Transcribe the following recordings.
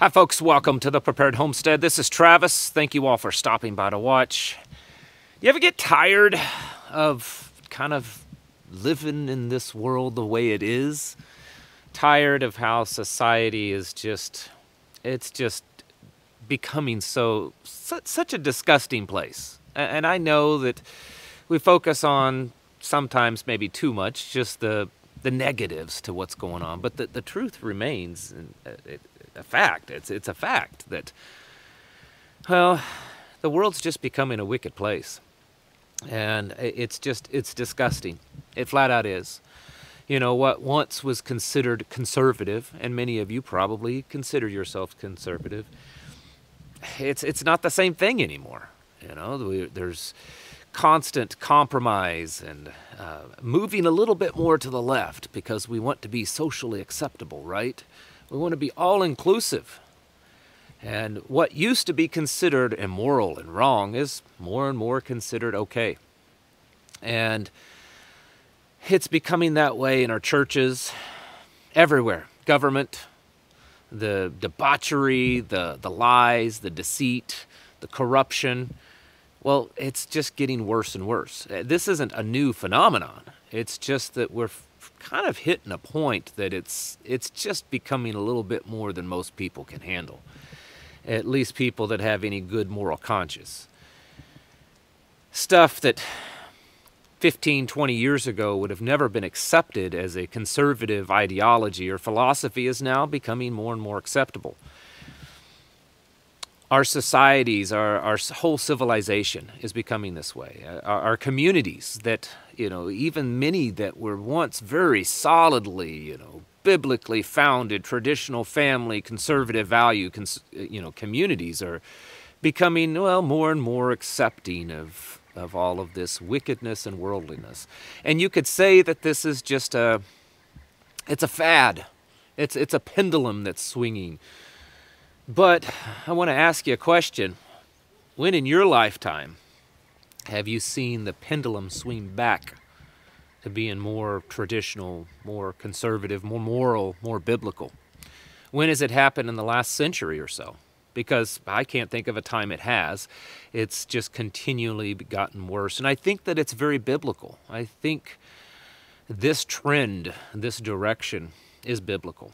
Hi, folks. Welcome to the Prepared Homestead. This is Travis. Thank you all for stopping by to watch. You ever get tired of kind of living in this world the way it is? Tired of how society is just, it's just becoming so, such a disgusting place. And I know that we focus on sometimes maybe too much, just the the negatives to what's going on. But the, the truth remains, uh, it, a fact. It's it's a fact that well, the world's just becoming a wicked place, and it's just it's disgusting. It flat out is. You know what once was considered conservative, and many of you probably consider yourself conservative. It's it's not the same thing anymore. You know, there's constant compromise and uh, moving a little bit more to the left because we want to be socially acceptable, right? We want to be all inclusive. And what used to be considered immoral and wrong is more and more considered okay. And it's becoming that way in our churches, everywhere. Government, the debauchery, the, the lies, the deceit, the corruption. Well, it's just getting worse and worse. This isn't a new phenomenon. It's just that we're kind of hitting a point that it's it's just becoming a little bit more than most people can handle. At least people that have any good moral conscience. Stuff that 15, 20 years ago would have never been accepted as a conservative ideology or philosophy is now becoming more and more acceptable our societies, our, our whole civilization is becoming this way. Uh, our, our, communities that, you know, even many that were once very solidly, you know, biblically founded, traditional family, conservative value, cons- uh, you know, communities are becoming, well, more and more accepting of, of all of this wickedness and worldliness. And you could say that this is just a, it's a fad. It's, it's a pendulum that's swinging but I want to ask you a question. When in your lifetime have you seen the pendulum swing back to being more traditional, more conservative, more moral, more biblical? When has it happened in the last century or so? Because I can't think of a time it has. It's just continually gotten worse. And I think that it's very biblical. I think this trend, this direction is biblical.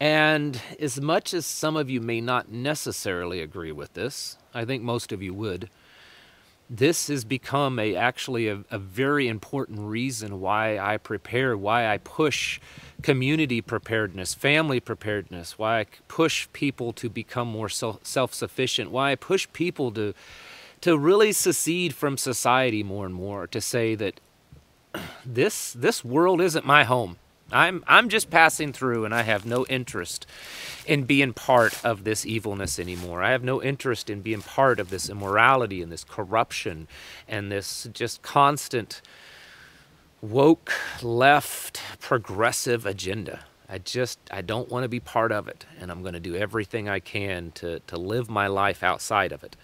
And as much as some of you may not necessarily agree with this, I think most of you would, this has become a actually a, a, very important reason why I prepare, why I push community preparedness, family preparedness, why I push people to become more self-sufficient, why I push people to to really secede from society more and more, to say that this this world isn't my home. I'm I'm just passing through and I have no interest in being part of this evilness anymore. I have no interest in being part of this immorality and this corruption and this just constant woke left progressive agenda. I just I don't want to be part of it and I'm going to do everything I can to to live my life outside of it.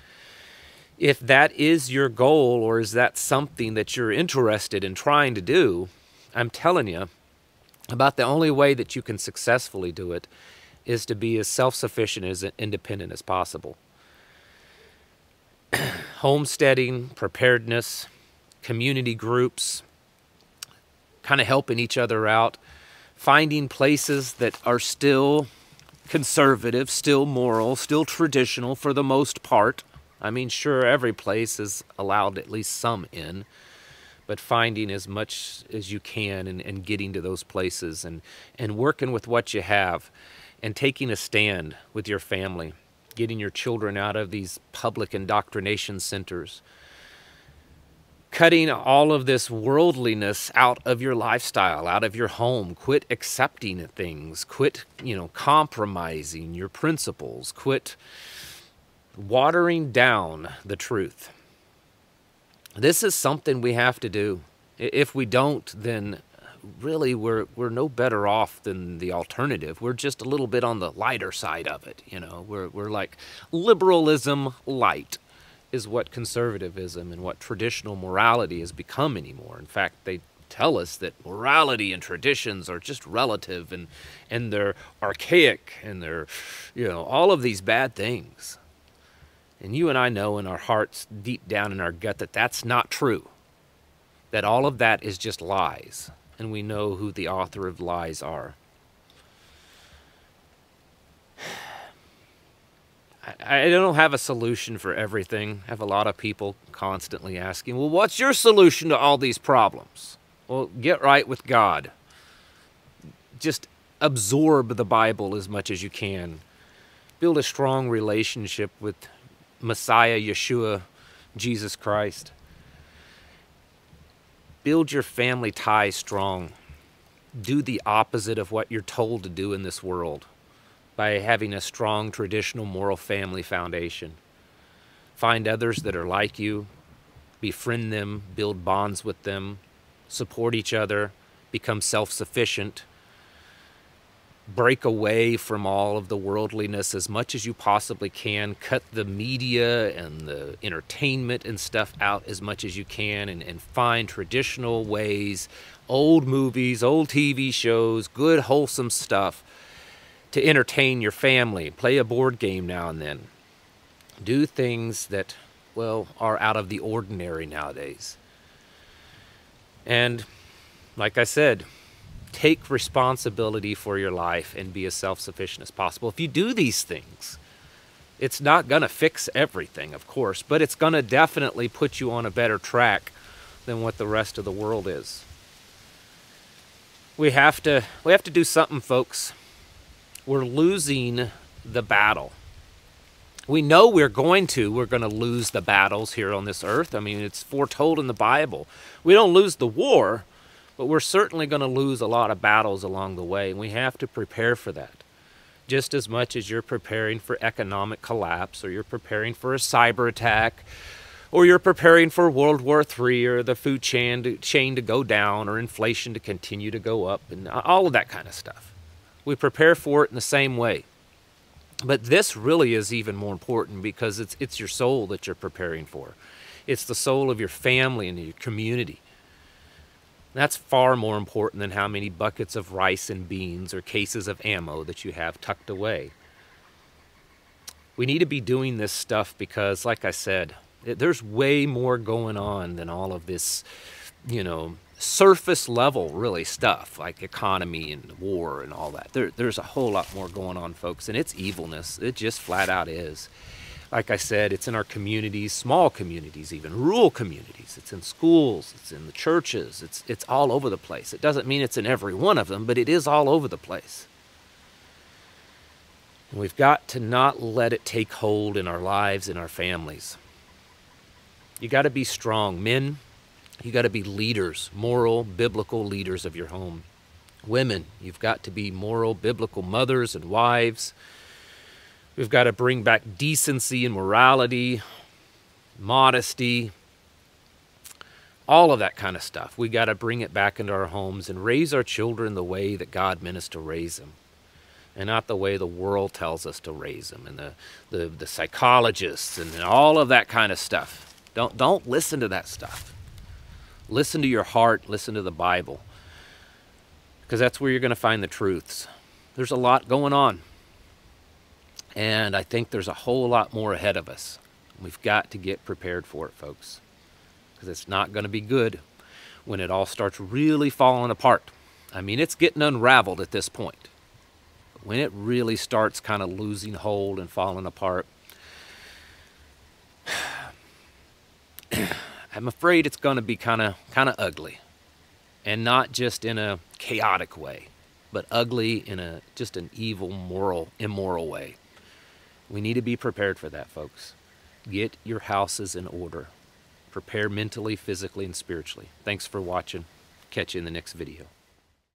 If that is your goal or is that something that you're interested in trying to do, I'm telling you about the only way that you can successfully do it is to be as self-sufficient as independent as possible. Homesteading, preparedness, community groups, kind of helping each other out, finding places that are still conservative, still moral, still traditional for the most part. I mean, sure, every place is allowed at least some in, but finding as much as you can and, and getting to those places and, and working with what you have and taking a stand with your family, getting your children out of these public indoctrination centers, cutting all of this worldliness out of your lifestyle, out of your home. Quit accepting things. Quit, you know, compromising your principles. Quit watering down the truth. This is something we have to do. If we don't, then really we're we're no better off than the alternative. We're just a little bit on the lighter side of it, you know. We're we're like liberalism light is what conservatism and what traditional morality has become anymore. In fact, they tell us that morality and traditions are just relative and and they're archaic and they're you know all of these bad things and you and I know in our hearts deep down in our gut that that's not true that all of that is just lies and we know who the author of lies are I don't have a solution for everything. I have a lot of people constantly asking, well, what's your solution to all these problems? Well, get right with God. Just absorb the Bible as much as you can. Build a strong relationship with Messiah, Yeshua, Jesus Christ. Build your family ties strong. Do the opposite of what you're told to do in this world by having a strong traditional moral family foundation. Find others that are like you, befriend them, build bonds with them, support each other, become self sufficient, break away from all of the worldliness as much as you possibly can, cut the media and the entertainment and stuff out as much as you can, and, and find traditional ways, old movies, old TV shows, good, wholesome stuff to entertain your family. Play a board game now and then. Do things that, well, are out of the ordinary nowadays. And like I said, take responsibility for your life and be as self sufficient as possible. If you do these things, it's not going to fix everything, of course, but it's going to definitely put you on a better track than what the rest of the world is. We have to we have to do something, folks. We're losing the battle. We know we're going to. We're going to lose the battles here on this earth. I mean, it's foretold in the Bible. We don't lose the war, but we're certainly going to lose a lot of battles along the way, and we have to prepare for that. Just as much as you're preparing for economic collapse, or you're preparing for a cyber attack, or you're preparing for World War III, or the food chain to, chain to go down, or inflation to continue to go up, and all of that kind of stuff. We prepare for it in the same way. But this really is even more important because it's, it's your soul that you're preparing for. It's the soul of your family and your community. That's far more important than how many buckets of rice and beans or cases of ammo that you have tucked away. We need to be doing this stuff because, like I said, it, there's way more going on than all of this, you know, surface level, really, stuff like economy and war and all that. There, there's a whole lot more going on, folks, and it's evilness. It just flat out is like I said, it's in our communities, small communities, even rural communities. It's in schools, it's in the churches, it's, it's all over the place. It doesn't mean it's in every one of them, but it is all over the place. And we've got to not let it take hold in our lives, in our families. You got to be strong. Men, you got to be leaders, moral, biblical leaders of your home. Women, you've got to be moral, biblical mothers and wives We've got to bring back decency and morality, modesty, all of that kind of stuff. We got to bring it back into our homes and raise our children the way that God meant us to raise them and not the way the world tells us to raise them and the, the, the psychologists and all of that kind of stuff. Don't, don't listen to that stuff. Listen to your heart, listen to the Bible, because that's where you're going to find the truths. There's a lot going on. And I think there's a whole lot more ahead of us. We've got to get prepared for it, folks, because it's not going to be good when it all starts really falling apart. I mean, it's getting unraveled at this point. But when it really starts kind of losing hold and falling apart, I'm afraid it's going to be kind of kind of ugly. And not just in a chaotic way, but ugly in a just an evil, moral, immoral way. We need to be prepared for that, folks. Get your houses in order. Prepare mentally, physically, and spiritually. Thanks for watching. Catch you in the next video.